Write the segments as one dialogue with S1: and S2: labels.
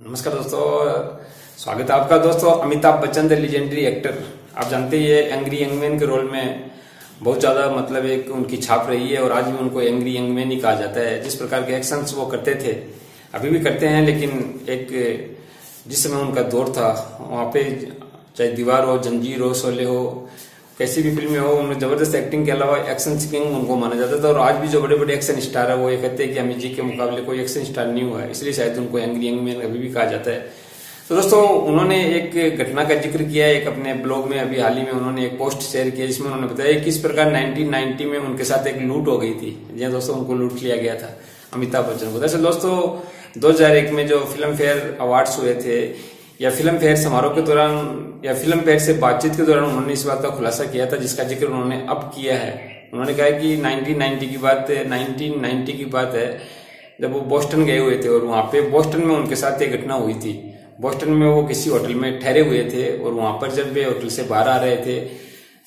S1: नमस्कार दोस्तों, स्वागत है आपका। दोस्तों, Amitabh Bachchan the legendary actor आप जानते ही है एंग्री यंगमैन के रोल में बहुत ज़्यादा मतलब एक उनकी छाप रही है और आज भी उनको एंग्री यंगमैन ही कहा जाता है। जिस प्रकार के एक्शंस वो करते थे, अभी भी करते हैं, लेकिन एक जिस समय उनका दौर था, वहाँ पे चाहे दीवार हो, जंजीर हो, शोले हो कैसी भी फ़िल्में हो, उनमें ज़बरदस्त एक्टिंग के अलावा एक्शन किंग उनको माना जाता था। और आज भी जो बड़े बड़े एक्शन स्टार है, वो ये कहते हैं कि अमित जी के मुकाबले कोई एक्शन स्टार नहीं हुआ है। इसलिए शायद उनको यंग यंग मैन अभी भी कहा जाता है। तो दोस्तों, उन्होंने एक घटना का ज़िक्र किया एक अपने ब्लॉग में, अभी हाल ही में उन्होंने एक पोस्ट शेयर किया, जिसमें उन्होंने बताया किस प्रकार 1990 में उनके साथ एक लूट हो गई थी। जी दोस्तों, उनको लूट लिया गया था। अमिताभ बच्चन को। दरअसल दोस्तों 2001 में जो फ़िल्म फेयर अवार्ड्स हुए थे या फ़िल्म फेयर समारोह के दौरान, या फ़िल्म फेयर से बातचीत के दौरान उन्होंने इस बात का खुलासा किया था, जिसका ज़िक्र उन्होंने अब किया है। उन्होंने कहा कि 1990 की बात है 1990 की बात है, जब वो बोस्टन गए हुए थे और वहाँ पे बोस्टन में उनके साथ एक घटना हुई थी। बोस्टन में वो किसी होटल में ठहरे हुए थे और वहाँ पर जब वे होटल से बाहर आ रहे थे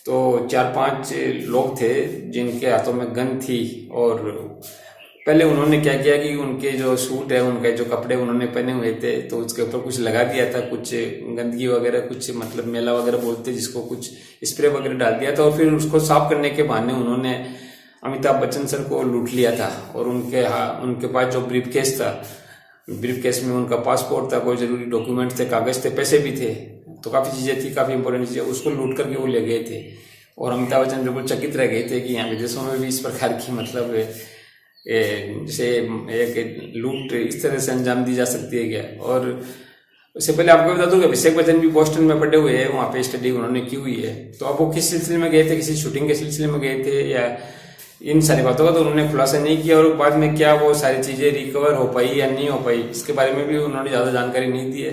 S1: तो चार पाँच लोग थे जिनके हाथों में गन थी और पहले उन्होंने क्या किया कि उनके जो सूट है, उनके जो कपड़े उन्होंने पहने हुए थे तो उसके ऊपर कुछ लगा दिया था, कुछ गंदगी वगैरह, कुछ मतलब मेला वगैरह बोलते जिसको कुछ स्प्रे वगैरह डाल दिया था, और फिर उसको साफ़ करने के बहाने उन्होंने अमिताभ बच्चन सर को लूट लिया था, और उनके हाँ उनके पास जो ब्रीफ केस था ब्रीफ केस में उनका पासपोर्ट था, कोई ज़रूरी डॉक्यूमेंट थे, कागज़ थे, पैसे भी थे तो काफ़ी चीज़ें थी, काफ़ी इंपोर्टेंट चीज़ें, उसको लूट करके वो ले गए थे, और अमिताभ बच्चन बिल्कुल चकित रह गए थे कि यहाँ विदेशों में भी इस प्रकार की मतलब जैसे एक लूट इस तरह से अंजाम दी जा सकती है क्या? और उससे पहले आपको बता दूँ कि अभिषेक बच्चन भी बोस्टन में पढ़े हुए हैं, वहाँ पे स्टडी उन्होंने की हुई है। तो अब वो किस सिलसिले में गए थे? किसी शूटिंग के सिलसिले में गए थे या इन सारी बातों का तो उन्होंने खुलासा नहीं किया और बाद में क्या वो सारी चीज़ें रिकवर हो पाई या नहीं हो पाई, इसके बारे में भी उन्होंने ज़्यादा जानकारी नहीं दी है।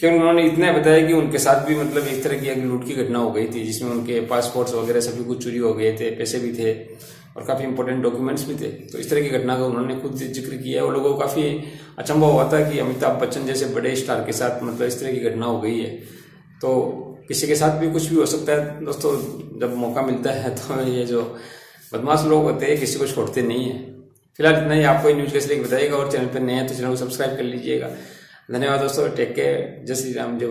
S1: क्योंकि उन्होंने इतना बताया कि उनके साथ भी मतलब इस तरह की एक लूट की घटना हो गई थी, जिसमें उनके पासपोर्ट्स वगैरह सभी कुछ चोरी हो गए थे, पैसे भी थे। और काफ़ी इंपॉर्टेंट डॉक्यूमेंट्स भी थे। तो इस तरह की घटना का उन्होंने खुद ज़िक्र किया है। और लोगों को काफ़ी अचंभा हुआ था कि अमिताभ बच्चन जैसे बड़े स्टार के साथ मतलब इस तरह की घटना हो गई है। तो किसी के साथ भी कुछ भी हो सकता है। दोस्तों, जब मौका मिलता है तो ये जो बदमाश लोग होते हैं, किसी को छोड़ते नहीं है। फ़िलहाल इतना ही। आपको न्यूज़ कैसे बताइएगा। और चैनल पर नए हैं तो चैनल को सब्सक्राइब कर लीजिएगा। धन्यवाद दोस्तों। टेक केयर जय श्री राम। जय